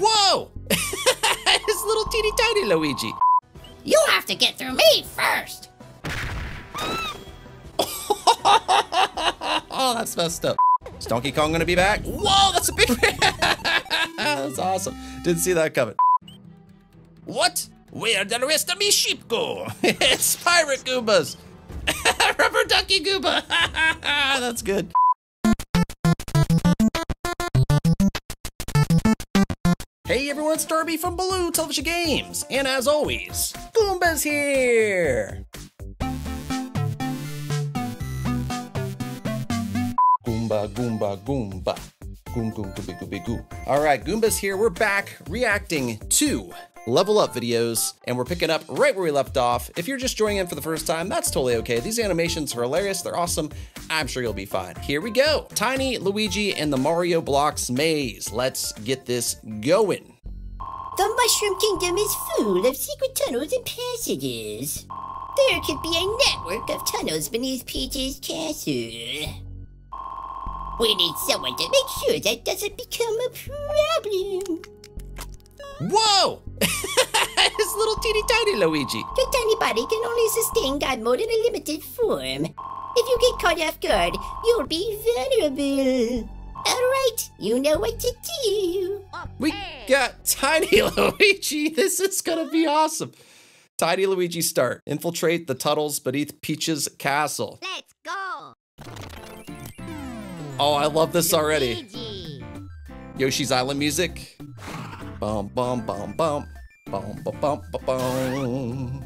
Whoa! His little teeny tiny Luigi. You have to get through me first. oh, that's messed up. Is Donkey Kong gonna be back? Whoa, that's a big That's awesome. Didn't see that coming. What? Where'd the rest of me sheep go? it's Pirate Goombas. Rubber Ducky Goomba. that's good. Hey everyone, it's Darby from Blue Television Games, and as always, Goomba's here! Goomba, Goomba, Goomba. Goom, goom, gooby, gooby, goo. All right, Goomba's here. We're back reacting to level up videos, and we're picking up right where we left off. If you're just joining in for the first time, that's totally okay. These animations are hilarious. They're awesome. I'm sure you'll be fine. Here we go. Tiny Luigi and the Mario Blocks maze. Let's get this going. The Mushroom Kingdom is full of secret tunnels and passages. There could be a network of tunnels beneath Peach's castle. We need someone to make sure that doesn't become a problem. Whoa! His little teeny tiny Luigi. Your tiny body can only sustain God mode in a limited form. If you get caught off guard, you'll be vulnerable. Alright, you know what to do. We got Tiny Luigi. This is gonna be awesome. Tiny Luigi start. Infiltrate the tunnels beneath Peach's castle. Let's go. Oh, I love this already. Luigi. Yoshi's Island music. Bum bum bum bum. Bum bum bum bum bum.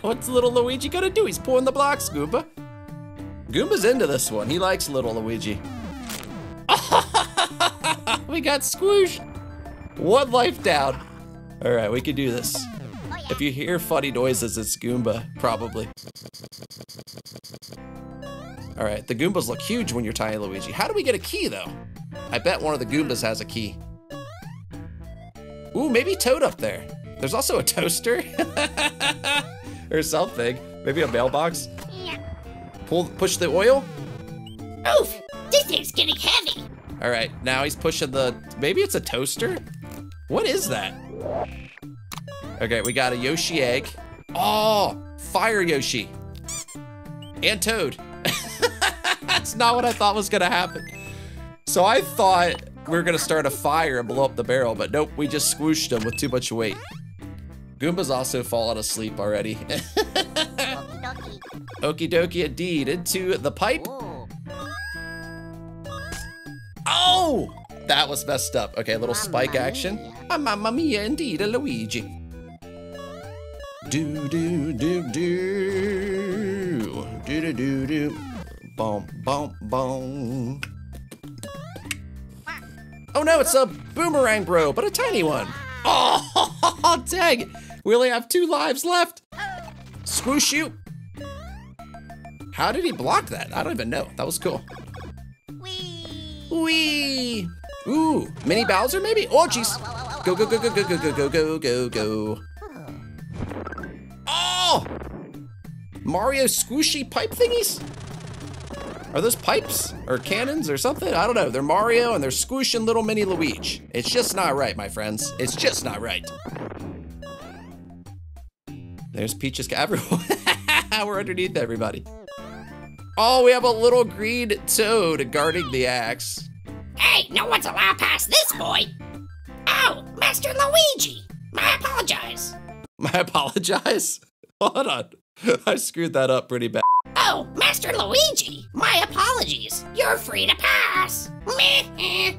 What's little Luigi gonna do? He's pulling the blocks, Goomba. Goomba's into this one. He likes little Luigi. we got squooshed. One life down. All right, we can do this. If you hear funny noises, it's Goomba, probably. All right, the Goombas look huge when you're Tiny Luigi. How do we get a key, though? I bet one of the Goombas has a key. Ooh, maybe Toad up there. There's also a toaster or something. Maybe a mailbox. Pull, push the oil. Oof, this thing's getting heavy. All right, now he's pushing the. Maybe it's a toaster. What is that? Okay, we got a Yoshi egg. Oh, fire Yoshi. And Toad. That's not what I thought was gonna happen. So I thought we were gonna start a fire and blow up the barrel, but nope, we just squooshed him with too much weight. Goomba's also fallen asleep already. Okie dokie indeed, into the pipe. Oh! That was messed up. Okay, a little spike action. Ah, mamma mia, indeed, a Luigi. Do do do do do do do do. Boom boom boom. Oh no, it's a boomerang bro, but a tiny one. Oh, dang! We only have two lives left. Swoosh you. How did he block that? I don't even know. That was cool. Whee! Wee! Ooh, mini Bowser maybe? Oh jeez. Go go go go go go go go go go go. Oh! Mario squishy pipe thingies? Are those pipes or cannons or something? I don't know. They're Mario and they're squishing little mini Luigi. It's just not right, my friends. It's just not right. There's Peach's everyone. We're underneath everybody. Oh, we have a little green toad guarding the axe. Hey, no one's allowed past this boy. Oh, Master Luigi. I apologize. I apologize. Hold on. I screwed that up pretty bad. Oh, Master Luigi. My apologies. You're free to pass. Meh.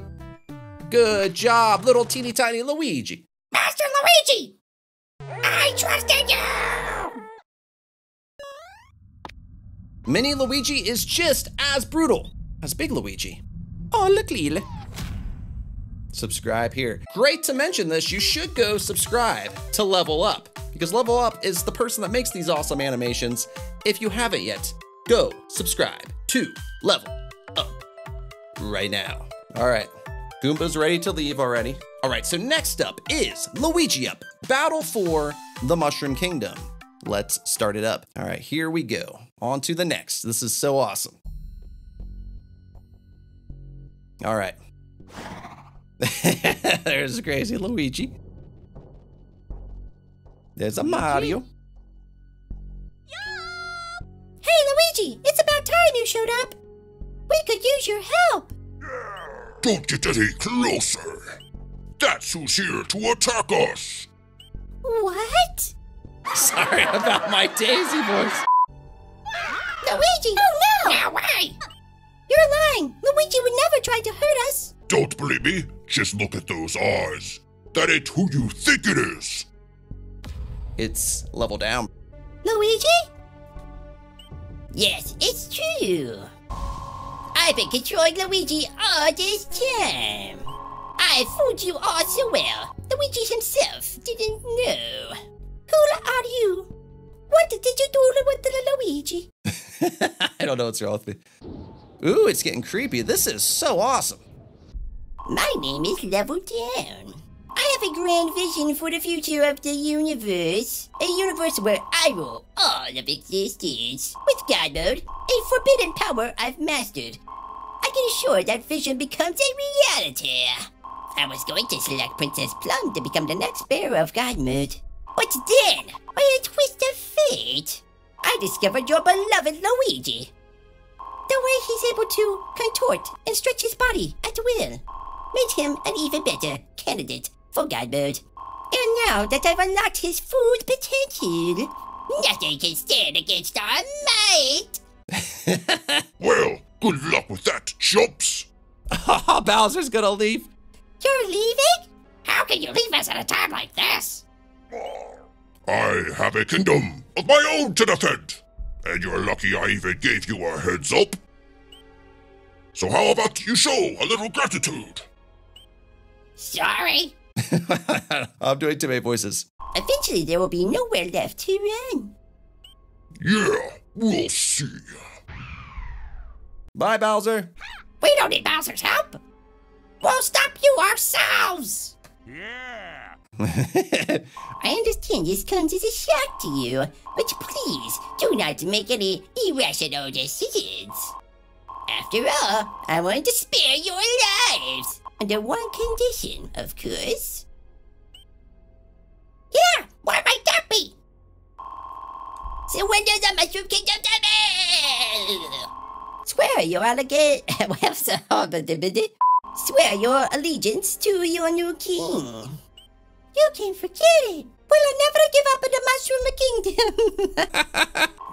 Good job, little teeny tiny Luigi. Master Luigi. I trusted you. Mini Luigi is just as brutal as Big Luigi. Oh, look, Lil. Subscribe here. Great to mention this, you should go subscribe to Level Up because Level Up is the person that makes these awesome animations. If you haven't yet, go subscribe to Level Up right now. All right, Goomba's ready to leave already. All right, so next up is Luigi Up, Battle for the Mushroom Kingdom. Let's start it up. All right, here we go. On to the next. This is so awesome. All right. There's crazy Luigi. There's a Mario. You showed up. We could use your help. Don't get any closer. That's who's here to attack us. What? Sorry about my Daisy voice. Luigi! Oh no! No way! You're lying! Luigi would never try to hurt us! Don't believe me? Just look at those eyes. That ain't who you think it is. It's level down. Luigi? Yes, it's true. I've been controlling Luigi all this time. I fooled you all so well. Luigi himself didn't know. Who are you? What did you do with the Luigi? I don't know what's wrong with me. Ooh, it's getting creepy. This is so awesome. My name is Level Down. I have a grand vision for the future of the universe. A universe where I rule all of existence. With God Mode, a forbidden power I've mastered. I can assure that vision becomes a reality. I was going to select Princess Plum to become the next bearer of God Mode. But then, by a twist of fate, I discovered your beloved Luigi. The way he's able to contort and stretch his body at will made him an even better candidate for God mode. And now that I've unlocked his food potential, nothing can stand against our might. Well, good luck with that, chumps. Bowser's gonna leave. You're leaving? How can you leave us at a time like this? I have a kingdom of my own to defend. And you're lucky I even gave you a heads up. So how about you show a little gratitude? Sorry. I'm doing too many voices. Eventually, there will be nowhere left to run. Yeah, we'll see. Bye, Bowser. We don't need Bowser's help. We'll stop you ourselves. Yeah. I understand this comes as a shock to you, but please do not make any irrational decisions. After all, I want to spare your lives. Under one condition, of course. Yeah, what might that be? Surrender the Mushroom Kingdom to! Swear your alligator. Swear your allegiance to your new king. You can forget it. We'll never give up the Mushroom Kingdom.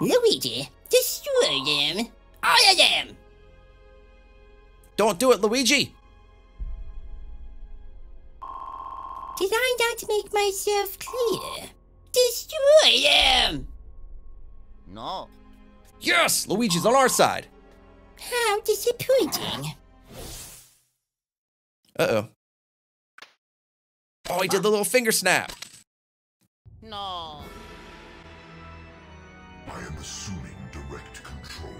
Luigi, destroy them. All of them. Don't do it, Luigi. Did I not make myself clear? Destroy them. No. Yes, Luigi's on our side. How disappointing. Uh oh. Oh, he did the little finger snap. No. I am assuming direct control.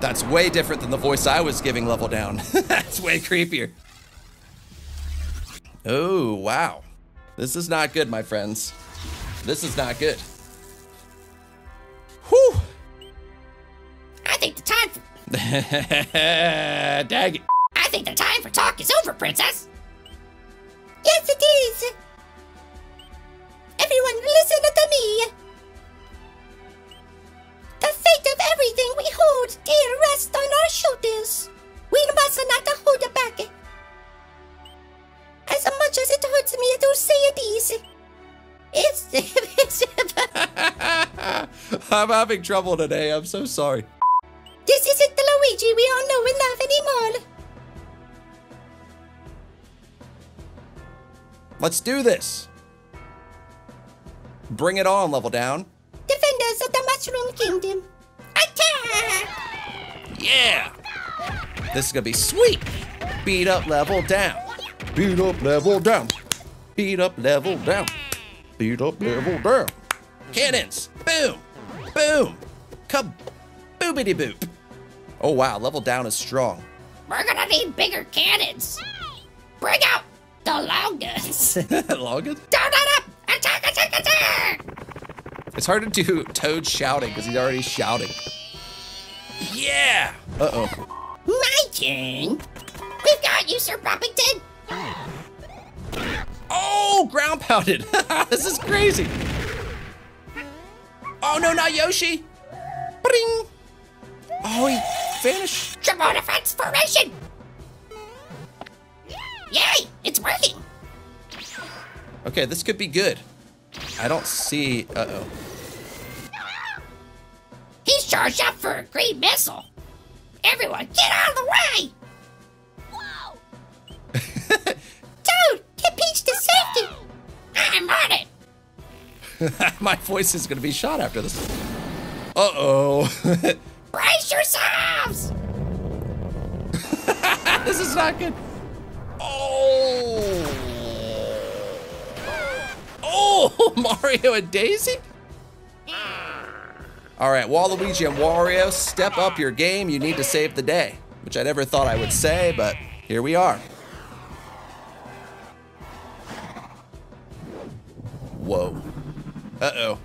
That's way different than the voice I was giving level down. That's way creepier. Oh, wow. This is not good, my friends. This is not good. Whew. I think the time for, Dag it. I think the time for talk is over, Princess. Yes, it is. Everyone, listen to me. The fate of everything we hold dear rests on our shoulders. We must not hold back. Much as it hurts me to say this, it's, it's I'm having trouble today. I'm so sorry. this isn't the Luigi we all know and love anymore. Let's do this. Bring it on, level down. Defenders of the Mushroom Kingdom, attack! Yeah. This is gonna be sweet. Beat up, level down. Beat up, level down. Beat up, level down. Beat up, level down. Cannons. Boom. Boom. Kab. Boobity boop. Oh wow, level down is strong. We're gonna need bigger cannons. Bring out the long guns. Logan? Turn it up! Attack, attack, attack! It's hard to do Toad shouting because he's already shouting. Yeah. Uh oh. My turn. We've got you, Sir Poppington! Oh, ground pounded. this is crazy. Oh no, not Yoshi. Bring. Oh, he vanished. Triple defense formation! Yay! It's working! Okay, this could be good. I don't see. Uh oh. He's charged up for a green missile! Everyone, get out of the way! My voice is gonna be shot after this. Uh oh. Brace yourselves! this is not good. Oh. Oh, Mario and Daisy? All right, Waluigi and Wario, step up your game. You need to save the day, which I never thought I would say, but here we are. Whoa. Uh-oh.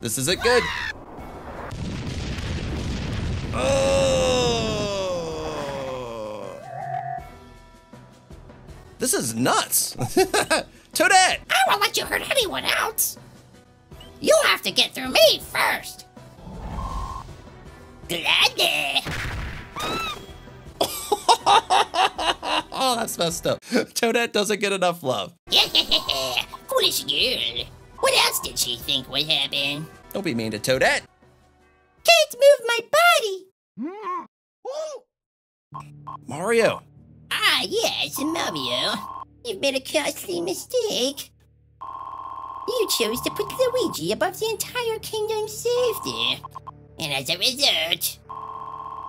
This isn't good. Oh. This is nuts. Toadette! I won't let you hurt anyone else! You'll have to get through me first! Gladly! Oh, that's messed up. Toadette doesn't get enough love. Foolish girl. What else did she think would happen? Don't be mean to Toadette. Can't move my body! Mario. Ah, yes, Mario. You've made a costly mistake. You chose to put Luigi above the entire kingdom's safety. And as a result,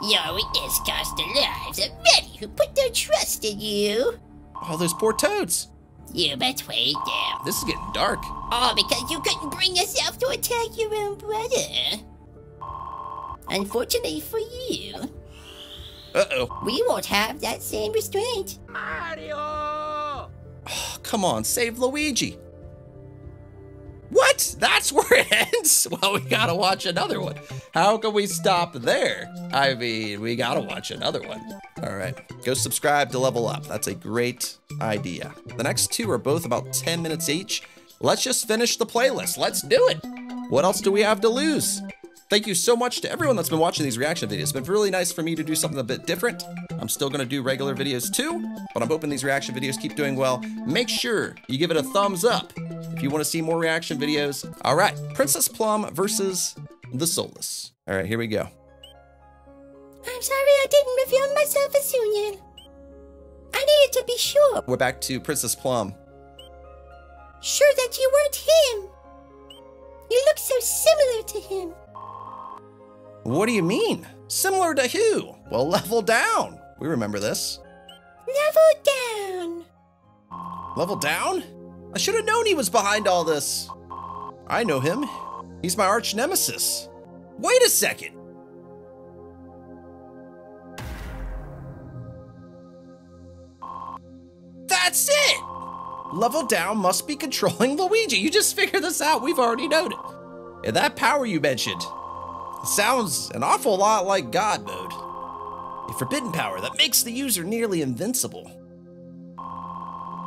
your weakness cost the lives of many who put their trust in you. All those poor toads. You must wait down. This is getting dark. All because you couldn't bring yourself to attack your own brother. Unfortunately for you, Uh-oh. we won't have that same restraint. Oh, come on, save Luigi. What? That's where it ends? Well, we gotta watch another one. How can we stop there? I mean, we gotta watch another one. All right, go subscribe to Level Up. That's a great idea. The next two are both about 10 minutes each. Let's just finish the playlist. Let's do it. What else do we have to lose? Thank you so much to everyone that's been watching these reaction videos. It's been really nice for me to do something a bit different. I'm still gonna do regular videos too, but I'm hoping these reaction videos keep doing well. Make sure you give it a thumbs up if you wanna see more reaction videos. All right, Princess Plum versus the Soulless. All right, here we go. I'm sorry I didn't reveal myself as Union. I needed to be sure. We're back to Princess Plum. Sure that you weren't him. You look so similar to him. What do you mean? Similar to who? Well, level down. We remember this. Level down. Level down? I should have known he was behind all this. I know him. He's my arch nemesis. Wait a second. That's it! Level down must be controlling Luigi. You just figured this out. We've already known it. And that power you mentioned sounds an awful lot like God mode. A forbidden power that makes the user nearly invincible.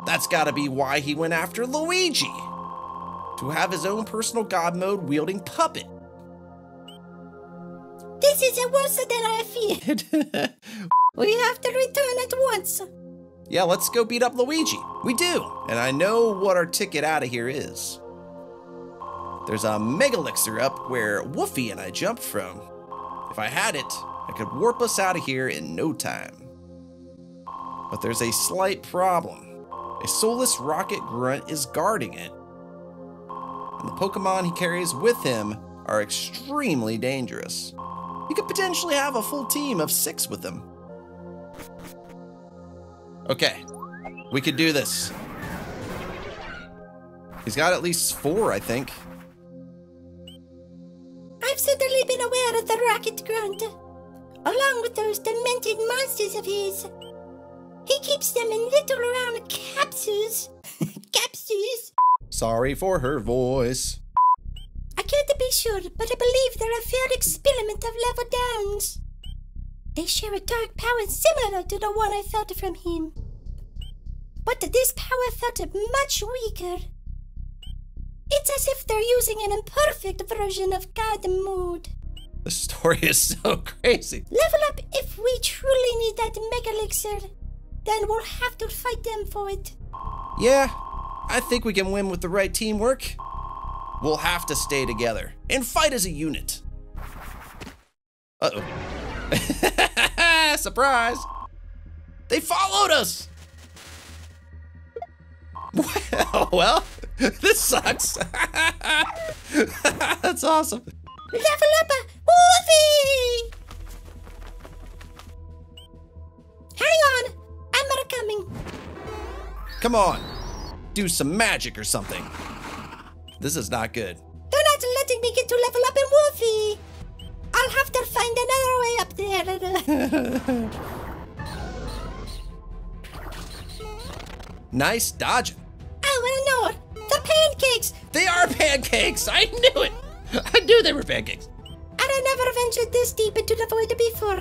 That's gotta be why he went after Luigi. To have his own personal God mode wielding puppet. This is worse than I feared. we have to return at once. yeah, let's go beat up Luigi. We do, and I know what our ticket out of here is. There's a Mega Elixir up where Woofy and I jumped from. If I had it, I could warp us out of here in no time. But there's a slight problem. A soulless rocket grunt is guarding it. And the Pokemon he carries with him are extremely dangerous. You could potentially have a full team of six with him. Okay, we could do this. He's got at least four, I think. Rocket grunt, along with those demented monsters of his. He keeps them in little round capsules. capsules? Sorry for her voice. I can't be sure, but I believe they're a fair experiment of level downs. They share a dark power similar to the one I felt from him. but this power felt much weaker. It's as if they're using an imperfect version of God mode. The story is so crazy. Level up if we truly need that Mega Elixir. Then we'll have to fight them for it. Yeah, I think we can win with the right teamwork. We'll have to stay together and fight as a unit. Uh-oh. Surprise! They followed us! Well, well this sucks. That's awesome. Level up a Wolfie! Hang on, I'm coming. Come on. Do some magic or something. This is not good. They're not letting me get to level up in Wolfie. I'll have to find another way up there. Nice dodging. I want to know the pancakes. They are pancakes! I knew it! I knew they were pancakes. And I never ventured this deep into the void before.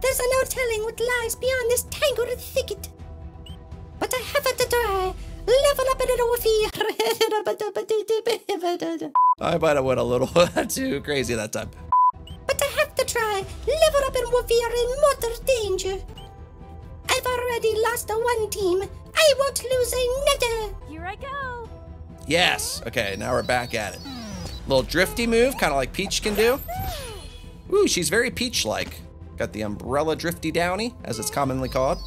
There's no telling what lies beyond this tangled thicket. But I have to try. Level up in a Wolfie. I might have went a little too crazy that time. But I have to try. Level up in Wolfie are in mortal danger. I've already lost one team. I won't lose another. Here I go. Yes. Okay, now we're back at it. Little drifty move, kind of like Peach can do. Ooh, she's very Peach-like. Got the umbrella drifty downy, as it's commonly called.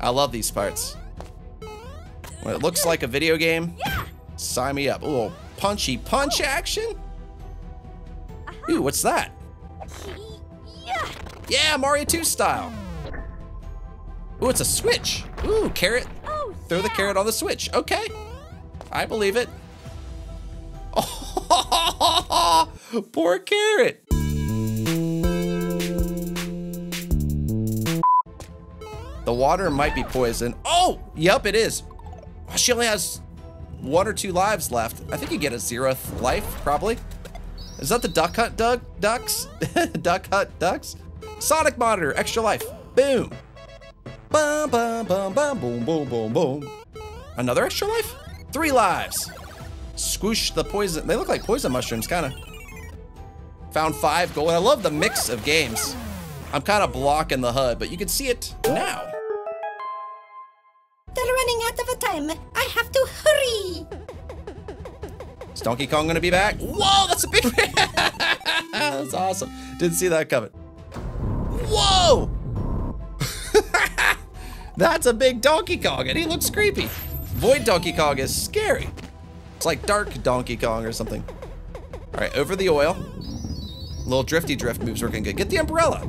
I love these parts. When it looks like a video game, sign me up. Ooh, punchy punch action? Uh-huh. Ooh, what's that? Yeah. Mario 2 style. Ooh, it's a switch. Ooh, carrot. Oh, Throw the carrot on the switch. Okay. I believe it. Oh, poor carrot. The water might be poison. Oh, yep, it is. She only has one or two lives left. I think you get a zeroth life, probably. Is that the duck hunt duck ducks? duck hunt ducks? Sonic monitor, extra life. Boom. Bum, bum, bum, bum, boom, boom, boom, boom. Another extra life? Three lives. Squish the poison. They look like poison mushrooms, kind of. Found five gold. I love the mix of games. I'm kind of blocking the HUD, but you can see it now. They're running out of time. I have to hurry. Is Donkey Kong gonna be back? Whoa, that's a big. that's awesome. Didn't see that coming. Whoa! that's a big Donkey Kong, and he looks creepy. Void Donkey Kong is scary. It's like Dark Donkey Kong or something. All right, over the oil. Little drifty drift moves working good. Get the umbrella.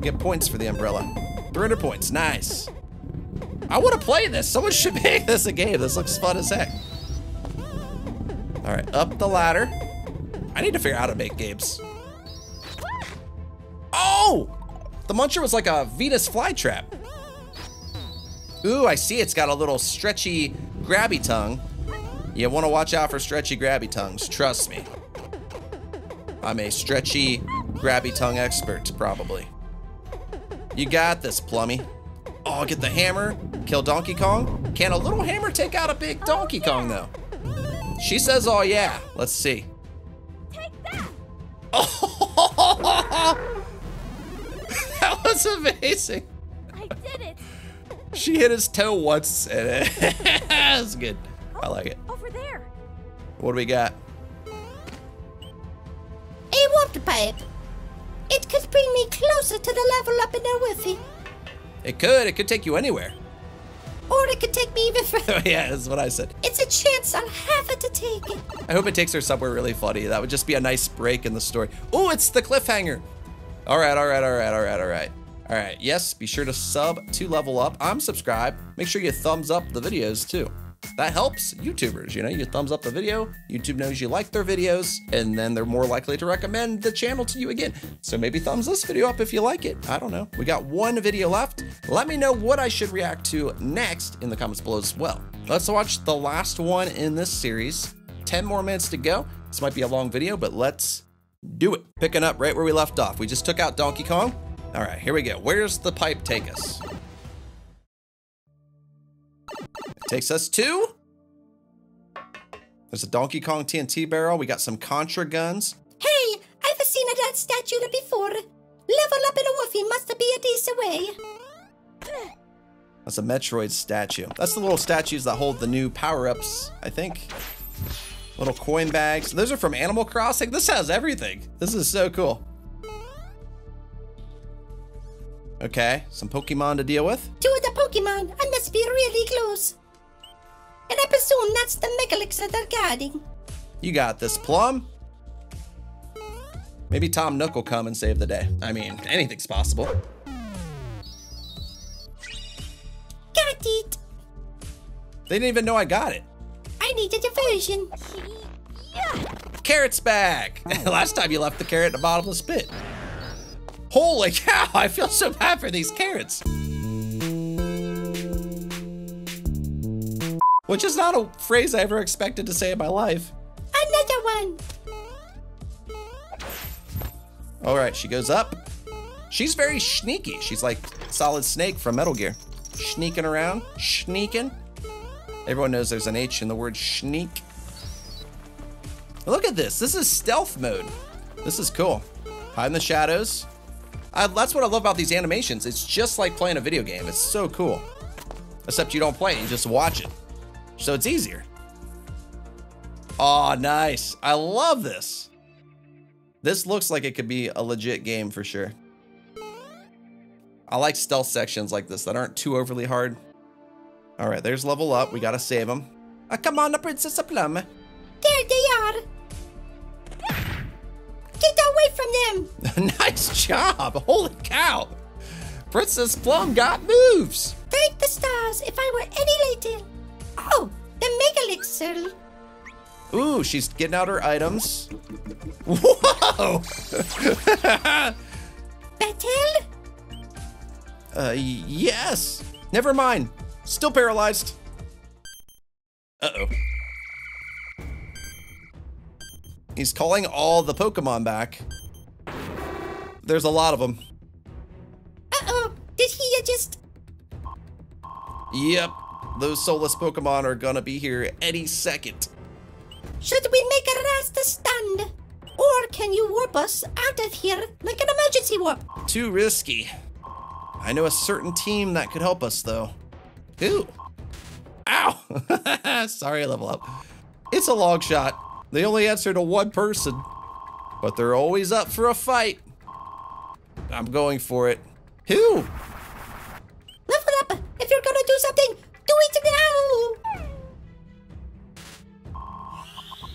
Get points for the umbrella. 300 points, nice. I want to play this. Someone should make this a game. This looks fun as heck. All right, up the ladder. I need to figure out how to make games. Oh! The muncher was like a Venus flytrap. Ooh, I see it's got a little stretchy, grabby tongue. You want to watch out for stretchy, grabby tongues. Trust me. I'm a stretchy, grabby tongue expert, probably. You got this, Plummy. Oh, get the hammer, kill Donkey Kong. Can a little hammer take out a big oh, Donkey Kong, though? She says, oh yeah. Let's see. Take that. Oh, that was amazing. I did it. She hit his toe once, and it was good. I like it. Over there. What do we got? A warp pipe. It could bring me closer to the level up in the Wolfie. It could. It could take you anywhere. Or it could take me even further. yeah, that's what I said. It's a chance I'll have to take. I hope it takes her somewhere really funny. That would just be a nice break in the story. Oh, it's the cliffhanger. All right, all right, all right, all right, all right. All right, yes, be sure to sub to level up. I'm subscribed. Make sure you thumbs up the videos too. That helps YouTubers, you know, you thumbs up the video, YouTube knows you like their videos, and then they're more likely to recommend the channel to you again. So maybe thumbs this video up if you like it. I don't know. We got one video left. Let me know what I should react to next in the comments below as well. Let's watch the last one in this series. 10 more minutes to go. This might be a long video, but let's do it. Picking up right where we left off. We just took out Donkey Kong. All right, here we go. Where's the pipe take us? Takes us to. There's a Donkey Kong TNT barrel. We got some Contra guns. Hey, I've seen that statue before. Level up in a woofy must be a decent way. That's a Metroid statue. That's the little statues that hold the new power-ups, I think. Little coin bags. Those are from Animal Crossing. This has everything. This is so cool. Okay, some Pokemon to deal with. Two of the Pokemon, I must be really close. And I presume that's the Megalix they're guarding. You got this, Plum. Maybe Tom Nook will come and save the day. I mean, anything's possible. Got it. They didn't even know I got it. I need a diversion. Yeah. Carrot's back. Last time you left the carrot in a bottomless pit. Holy cow, I feel so bad for these carrots. Which is not a phrase I ever expected to say in my life. Another one. All right, she goes up. She's very sneaky. She's like Solid Snake from Metal Gear. Sneaking around, sneaking. Everyone knows there's an H in the word sneak. Look at this. This is stealth mode. This is cool. Hide in the shadows. I, that's what I love about these animations. It's just like playing a video game. It's so cool. Except you don't play it, you just watch it. So it's easier. Oh, nice. I love this. This looks like it could be a legit game for sure. I like stealth sections like this that aren't too overly hard. All right, there's level up. We gotta save them. Ah, come on, the Princess of Plum. There they are. Get away from them. nice job. Holy cow. Princess Plum got moves. Thank the stars if I were any later. Oh, the Mega Megalixir. Ooh, she's getting out her items. Whoa! Battle? Uh, yes. Never mind. Still paralyzed. Uh-oh. He's calling all the Pokemon back. There's a lot of them. Uh-oh. Did he just... Yep. Those soulless Pokemon are gonna be here any second. Should we make a last stand? Or can you warp us out of here like an emergency warp? Too risky. I know a certain team that could help us, though. Who? Ow! Sorry, I level up. It's a long shot. They only answer to one person, but they're always up for a fight. I'm going for it. Who? Level up! If you're gonna do something,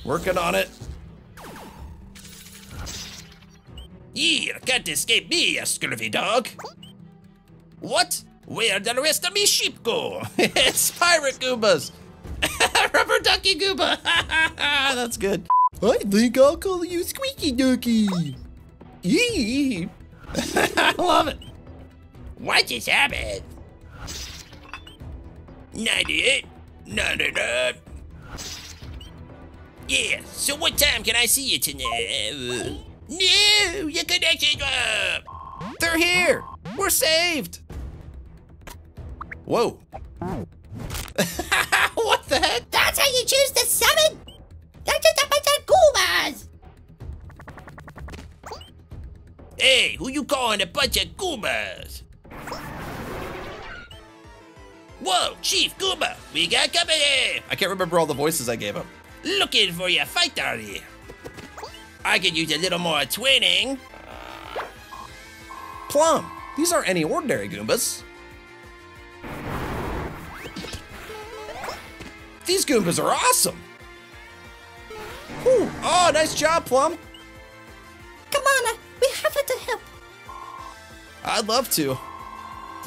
Working on it. You can't escape me, you scurvy dog. What? Where'd the rest of me sheep go? it's Pirate Goombas. Rubber Ducky Goomba. That's good. I think I'll call you Squeaky Ducky. Yee. I love it. What just happened? 98, 99. Yeah, so what time can I see you tonight? No, your connection dropped. They're here. We're saved. Whoa. what the heck? That's how you choose to summon? They're just a bunch of Goombas! Hey, who you calling a bunch of Goombas? Whoa, Chief Goomba, we got company! I can't remember all the voices I gave him. Looking for your fight, are you? I could use a little more twinning. Plum. These aren't any ordinary Goombas. These Goombas are awesome. Whew. Oh, nice job, Plum. Come on, uh, we have to help. I'd love to.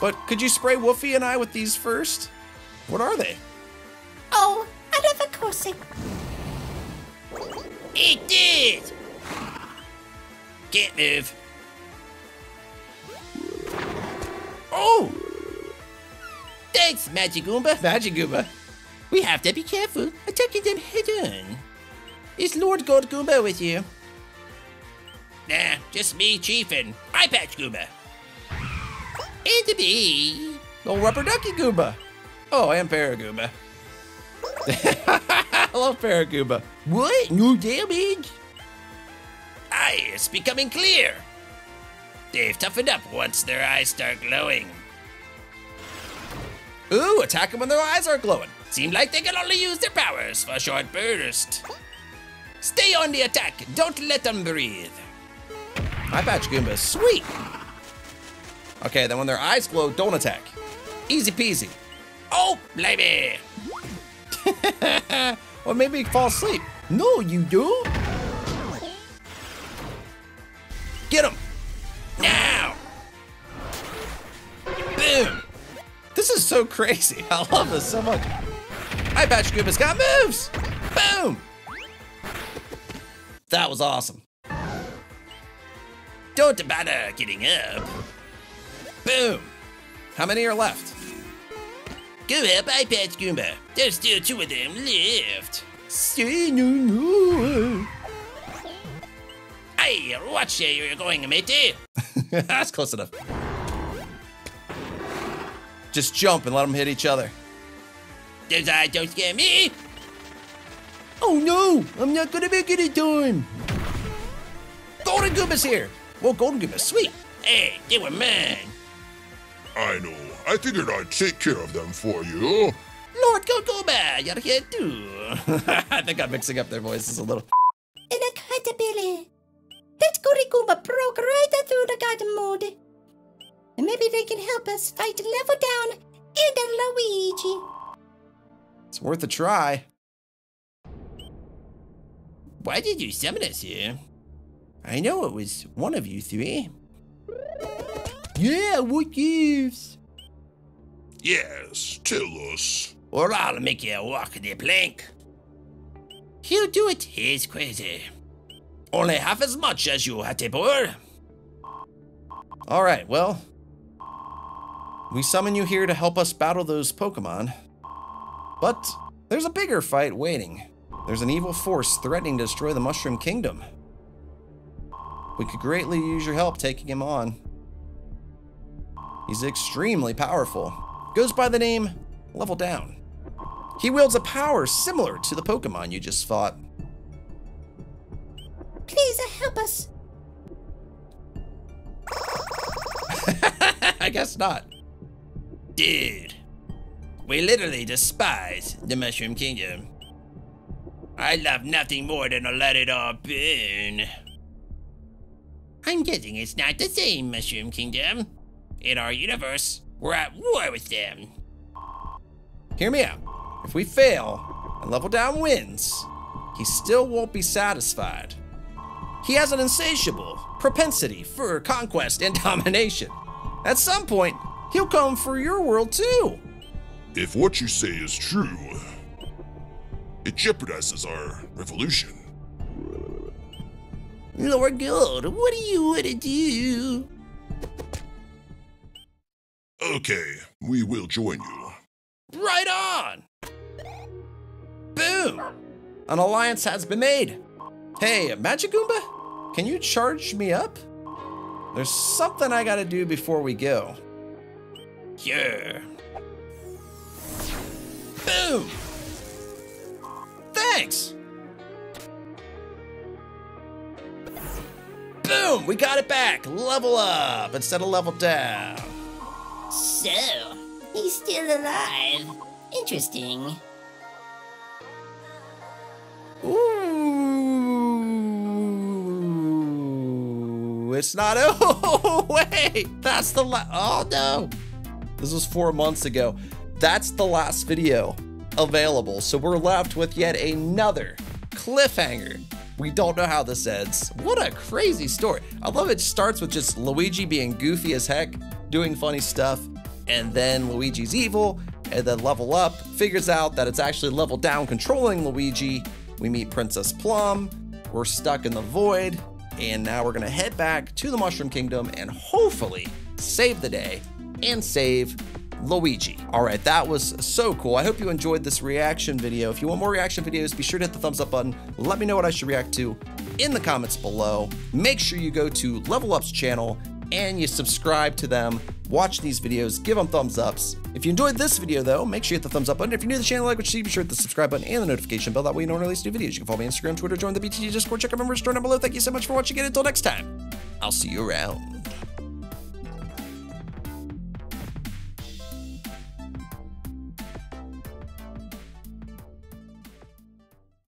But could you spray Woofy and I with these first? What are they? Oh, another coursing. Eat did! Can't move. Oh, Thanks, Magic Goomba. Magic Goomba. We have to be careful. Attacking them head on. Is Lord Gold Goomba with you? Nah, just me, Chief, and Eye Patch Goomba. And me. Oh, Rubber Ducky Goomba. Oh, and Paragoomba. I love Paragoomba. What? No damage? Aye, it's becoming clear. They've toughened up once their eyes start glowing. Ooh, attack them when their eyes are glowing. Seem like they can only use their powers for a short burst. Stay on the attack. Don't let them breathe. Eye Patch Goomba, sweet. Okay, then when their eyes glow, don't attack. Easy peasy. Oh, blimey. Well, maybe fall asleep. No, you do. Get him. Now. Boom. This is so crazy. I love this so much. Eye Patch Goomba's got moves. Boom. That was awesome. Don't bother getting up. Boom. How many are left? Go help Eye Patch Goomba. There's still two of them left. Say no more. Hey, watch where you're going, matey. That's close enough. Just jump and let them hit each other. Those eyes don't scare me. Oh no, I'm not gonna make it in time. Golden Goomba's here. Well, Golden Goomba, sweet. Hey, they were mine. I know. I figured I'd take care of them for you. Lord Go Goomba, you're here too. I think I'm mixing up their voices a little. Incredible. Let's go to Goomba broke right through the garden mode. And maybe they can help us fight level down and Luigi. It's worth a try. Why did you summon us here? I know it was one of you three. Yeah, what gives? Yes, tell us. Or I'll make you walk the plank. He'll do it. He's crazy. Only half as much as you, Hatipur. All right, well, we summon you here to help us battle those Pokemon. But there's a bigger fight waiting. There's an evil force threatening to destroy the Mushroom Kingdom. We could greatly use your help taking him on. He's extremely powerful. Goes by the name Level Down. He wields a power similar to the Pokemon you just fought. Please uh, help us. I guess not. Dude, we literally despise the Mushroom Kingdom. I love nothing more than to let it all burn. I'm guessing it's not the same Mushroom Kingdom. In our universe, we're at war with them. Hear me out. If we fail and Level Down wins, he still won't be satisfied. He has an insatiable propensity for conquest and domination. At some point, he'll come for your world too. If what you say is true, it jeopardizes our revolution. Lord Gold, what do you want to do? Okay, we will join you. Right on! Boom! An alliance has been made. Hey, Magic Goomba, can you charge me up? There's something I gotta do before we go. Sure. Boom! Thanks! Boom! We got it back! Level up instead of level down. So, he's still alive. Interesting. Ooh, it's not. Oh, wait! That's the last. Oh, no! This was four months ago. That's the last video available. So we're left with yet another cliffhanger. We don't know how this ends. What a crazy story. I love it starts with just Luigi being goofy as heck, doing funny stuff, and then Luigi's evil, and then level up, figures out that it's actually level down controlling Luigi. We meet Princess Plum, we're stuck in the void, and now we're gonna head back to the Mushroom Kingdom and hopefully save the day and save Luigi. All right, that was so cool. I hope you enjoyed this reaction video. If you want more reaction videos, be sure to hit the thumbs up button. Let me know what I should react to in the comments below. Make sure you go to Level Up's channel and you subscribe to them. Watch these videos, give them thumbs ups. If you enjoyed this video, though, make sure you hit the thumbs up button. If you're new to the channel, like what you see, be sure to hit the subscribe button and the notification bell. That way you don't release new videos. You can follow me on Instagram, Twitter, join the BTG Discord, check out members, store down below. Thank you so much for watching, and until next time, I'll see you around.